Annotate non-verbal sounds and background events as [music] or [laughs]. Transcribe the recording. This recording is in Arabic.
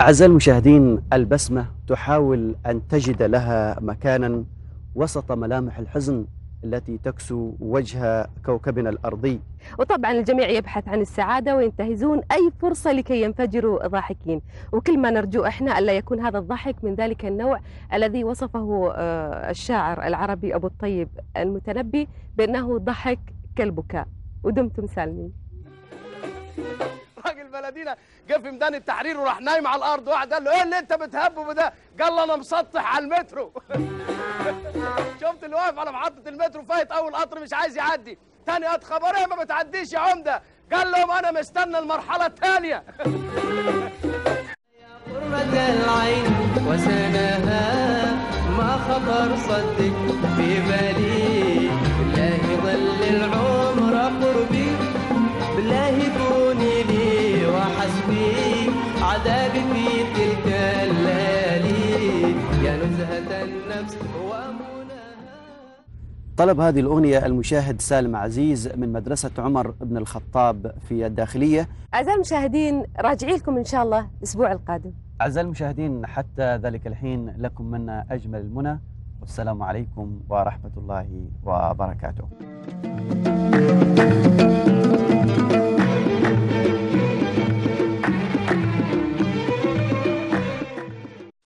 أعزائي المشاهدين البسمة تحاول أن تجد لها مكانا وسط ملامح الحزن التي تكسو وجه كوكبنا الأرضي. وطبعا الجميع يبحث عن السعادة وينتهزون. أي فرصة لكي ينفجروا ضاحكين؟ وكل ما نرجو إحنا ألا يكون هذا الضحك من ذلك النوع الذي وصفه آه، الشاعر العربي أبو الطيب المتنبي بأنه ضحك كالبكاء. ودمتم سالمين. بلدينا جه في ميدان التحرير وراح نايم على الأرض. واحد قال له إيه اللي أنت بتهببه ده؟ قال له أنا مسطح على المترو. [laughs] شفت اللي واقف على محطة المترو فايت أول قطر مش عايز يعدي. تاني قط خبريه ما بتعديش يا عمدة. قال لهم أنا مستنى المرحلة الثانية قرة العين وسناها ما خطر صدق في بالي. بالله ظل العمر قربي بالله النفس طلب هذه الأغنية المشاهد سالم عزيز من مدرسة عمر بن الخطاب في الداخلية. أعزائي المشاهدين راجعي لكم إن شاء الله الأسبوع القادم. أعزائي المشاهدين حتى ذلك الحين لكم منا أجمل المنى. والسلام عليكم ورحمة الله وبركاته.